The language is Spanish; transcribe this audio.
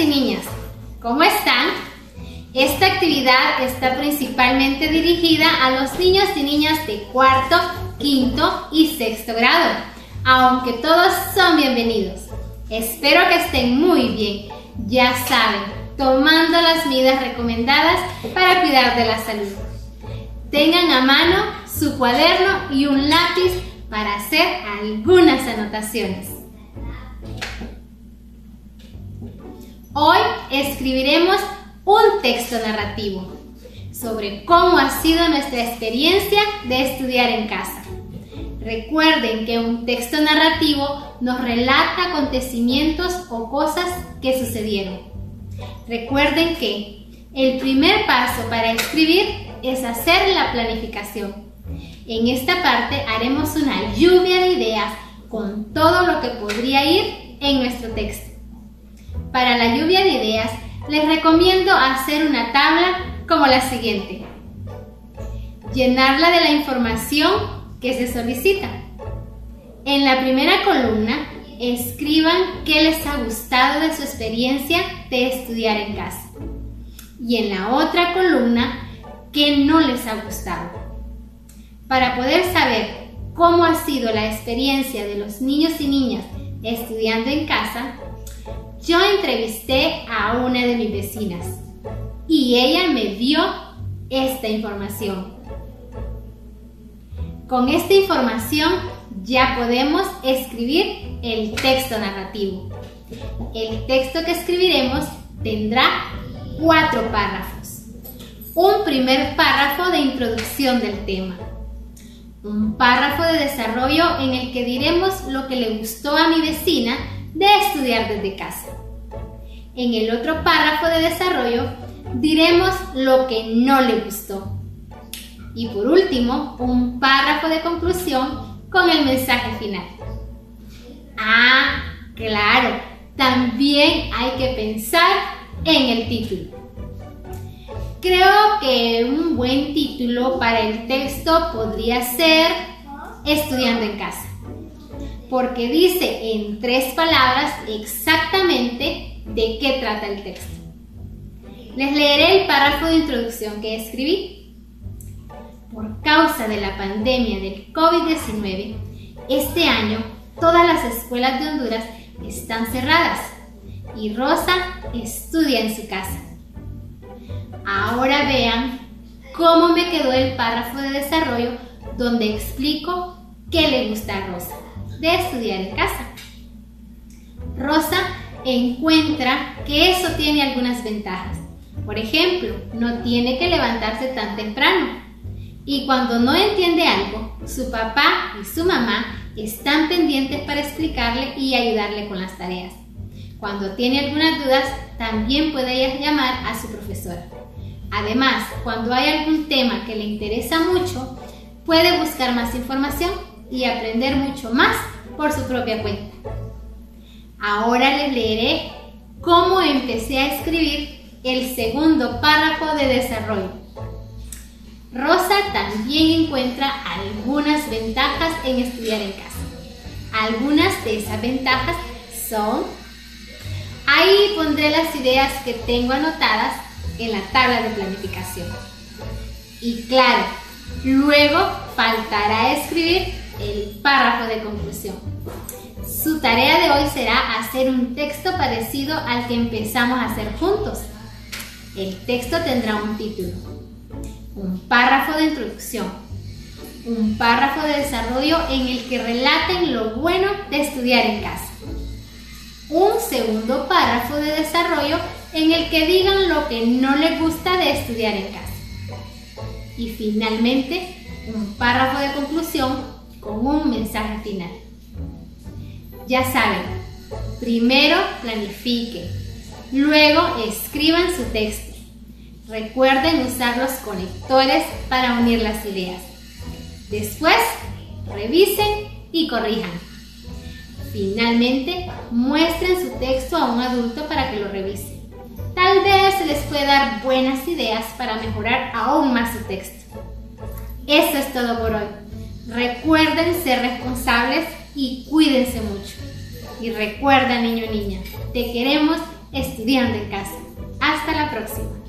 y niñas, ¿cómo están? Esta actividad está principalmente dirigida a los niños y niñas de cuarto, quinto y sexto grado, aunque todos son bienvenidos. Espero que estén muy bien, ya saben, tomando las medidas recomendadas para cuidar de la salud. Tengan a mano su cuaderno y un lápiz para hacer algunas anotaciones. Hoy escribiremos un texto narrativo sobre cómo ha sido nuestra experiencia de estudiar en casa. Recuerden que un texto narrativo nos relata acontecimientos o cosas que sucedieron. Recuerden que el primer paso para escribir es hacer la planificación. En esta parte haremos una lluvia de ideas con todo lo que podría ir en nuestro texto. Para la lluvia de ideas, les recomiendo hacer una tabla como la siguiente. Llenarla de la información que se solicita. En la primera columna, escriban qué les ha gustado de su experiencia de estudiar en casa. Y en la otra columna, qué no les ha gustado. Para poder saber cómo ha sido la experiencia de los niños y niñas estudiando en casa, yo entrevisté a una de mis vecinas y ella me dio esta información. Con esta información ya podemos escribir el texto narrativo. El texto que escribiremos tendrá cuatro párrafos. Un primer párrafo de introducción del tema. Un párrafo de desarrollo en el que diremos lo que le gustó a mi vecina de estudiar desde casa. En el otro párrafo de desarrollo diremos lo que no le gustó. Y por último, un párrafo de conclusión con el mensaje final. Ah, claro, también hay que pensar en el título. Creo que un buen título para el texto podría ser Estudiando en casa porque dice en tres palabras exactamente de qué trata el texto. Les leeré el párrafo de introducción que escribí. Por causa de la pandemia del COVID-19, este año todas las escuelas de Honduras están cerradas y Rosa estudia en su casa. Ahora vean cómo me quedó el párrafo de desarrollo donde explico qué le gusta a Rosa de estudiar en casa. Rosa encuentra que eso tiene algunas ventajas. Por ejemplo, no tiene que levantarse tan temprano. Y cuando no entiende algo, su papá y su mamá están pendientes para explicarle y ayudarle con las tareas. Cuando tiene algunas dudas, también puede llamar a su profesora. Además, cuando hay algún tema que le interesa mucho, puede buscar más información y aprender mucho más por su propia cuenta. Ahora les leeré cómo empecé a escribir el segundo párrafo de desarrollo. Rosa también encuentra algunas ventajas en estudiar en casa. Algunas de esas ventajas son, ahí pondré las ideas que tengo anotadas en la tabla de planificación. Y claro, luego faltará escribir el párrafo de conclusión. Su tarea de hoy será hacer un texto parecido al que empezamos a hacer juntos. El texto tendrá un título, un párrafo de introducción, un párrafo de desarrollo en el que relaten lo bueno de estudiar en casa, un segundo párrafo de desarrollo en el que digan lo que no les gusta de estudiar en casa y finalmente un párrafo de conclusión con un mensaje final. Ya saben, primero planifiquen, luego escriban su texto. Recuerden usar los conectores para unir las ideas. Después, revisen y corrijan. Finalmente, muestren su texto a un adulto para que lo revise. Tal vez les pueda dar buenas ideas para mejorar aún más su texto. Eso es todo por hoy. Recuerden ser responsables y cuídense mucho. Y recuerda, niño o niña, te queremos estudiando en casa. Hasta la próxima.